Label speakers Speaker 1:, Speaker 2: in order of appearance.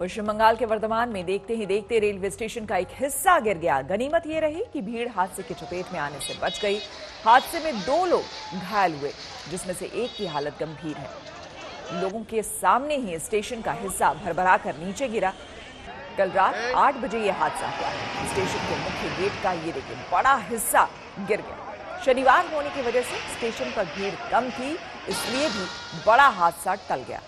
Speaker 1: पश्चिम बंगाल के वर्धमान में देखते ही देखते रेलवे स्टेशन का एक हिस्सा गिर गया। गनीमत ये रही कि भीड़ हादसे की चपेट में आने से बच गई। हादसे में दो लोग घायल हुए, जिसमें से एक की हालत गंभीर है। लोगों के सामने ही स्टेशन का हिस्सा भरभरा कर नीचे गिरा। कल रात आठ बजे ये हादसा हुआ। स्टेशन के मुख्य गेट का ये देखिए, बड़ा हिस्सा गिर गया। शनिवार होने की वजह से स्टेशन पर भीड़ कम थी, इसलिए भी बड़ा हादसा टल गया।